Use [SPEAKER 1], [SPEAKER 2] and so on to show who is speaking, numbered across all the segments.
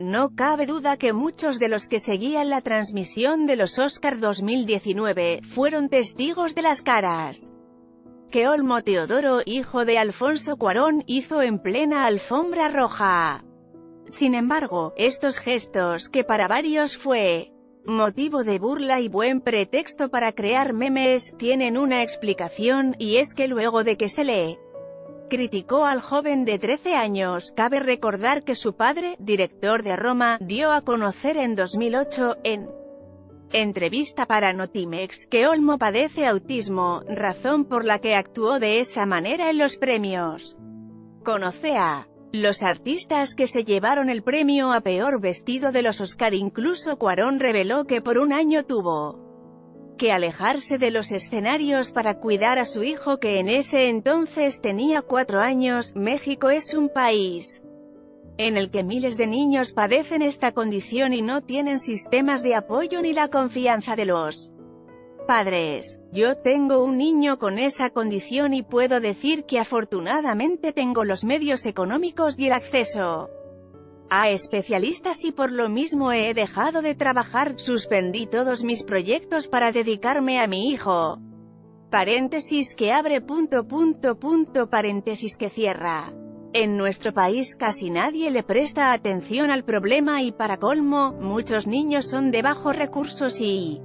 [SPEAKER 1] No cabe duda que muchos de los que seguían la transmisión de los Oscar 2019, fueron testigos de las caras que Olmo Teodoro, hijo de Alfonso Cuarón, hizo en plena alfombra roja. Sin embargo, estos gestos, que para varios fue motivo de burla y buen pretexto para crear memes, tienen una explicación, y es que luego de que se le criticó al joven de 13 años, cabe recordar que su padre, director de Roma, dio a conocer en 2008, en entrevista para Notimex, que Olmo padece autismo, razón por la que actuó de esa manera en los premios. Conoce a los artistas que se llevaron el premio a peor vestido de los Oscar incluso Cuarón reveló que por un año tuvo que alejarse de los escenarios para cuidar a su hijo que en ese entonces tenía cuatro años. México es un país en el que miles de niños padecen esta condición y no tienen sistemas de apoyo ni la confianza de los padres. Yo tengo un niño con esa condición y puedo decir que afortunadamente tengo los medios económicos y el acceso a especialistas y por lo mismo he dejado de trabajar, suspendí todos mis proyectos para dedicarme a mi hijo. Paréntesis que abre punto punto punto paréntesis que cierra. En nuestro país casi nadie le presta atención al problema y para colmo, muchos niños son de bajos recursos y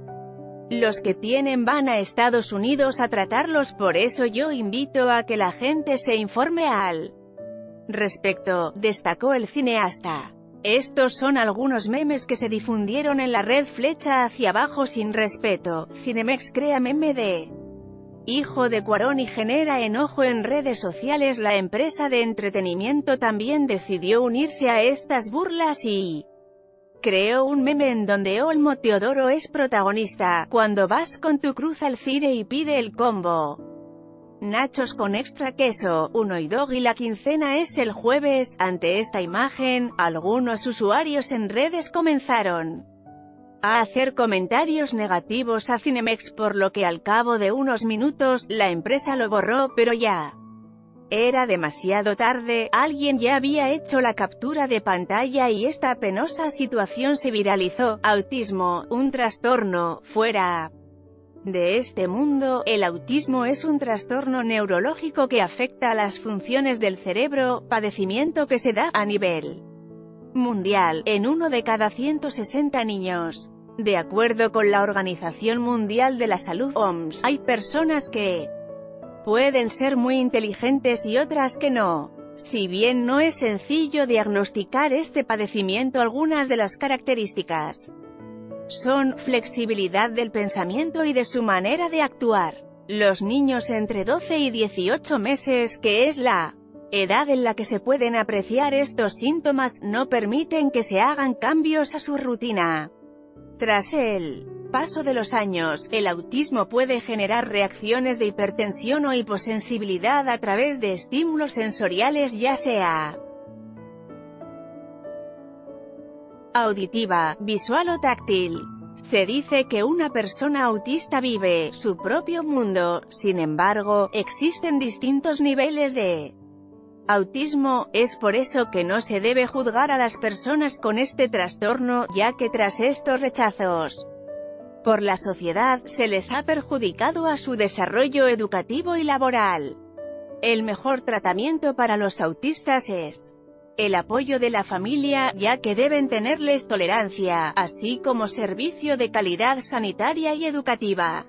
[SPEAKER 1] los que tienen van a Estados Unidos a tratarlos por eso yo invito a que la gente se informe al respecto, destacó el cineasta. Estos son algunos memes que se difundieron en la red flecha hacia abajo sin respeto. Cinemex crea meme de hijo de Cuarón y genera enojo en redes sociales. La empresa de entretenimiento también decidió unirse a estas burlas y creó un meme en donde Olmo Teodoro es protagonista, cuando vas con tu cruz al cine y pide el combo. Nachos con extra queso, uno y dog y la quincena es el jueves. Ante esta imagen, algunos usuarios en redes comenzaron a hacer comentarios negativos a Cinemex por lo que al cabo de unos minutos, la empresa lo borró, pero ya era demasiado tarde, alguien ya había hecho la captura de pantalla y esta penosa situación se viralizó. Autismo, un trastorno, fuera de este mundo, el autismo es un trastorno neurológico que afecta a las funciones del cerebro, padecimiento que se da, a nivel mundial, en uno de cada 160 niños. De acuerdo con la Organización Mundial de la Salud OMS, hay personas que pueden ser muy inteligentes y otras que no. Si bien no es sencillo diagnosticar este padecimiento algunas de las características son flexibilidad del pensamiento y de su manera de actuar. Los niños entre 12 y 18 meses, que es la edad en la que se pueden apreciar estos síntomas, no permiten que se hagan cambios a su rutina. Tras el paso de los años, el autismo puede generar reacciones de hipertensión o hiposensibilidad a través de estímulos sensoriales ya sea auditiva, visual o táctil. Se dice que una persona autista vive su propio mundo, sin embargo, existen distintos niveles de autismo, es por eso que no se debe juzgar a las personas con este trastorno, ya que tras estos rechazos, por la sociedad, se les ha perjudicado a su desarrollo educativo y laboral. El mejor tratamiento para los autistas es el apoyo de la familia, ya que deben tenerles tolerancia, así como servicio de calidad sanitaria y educativa.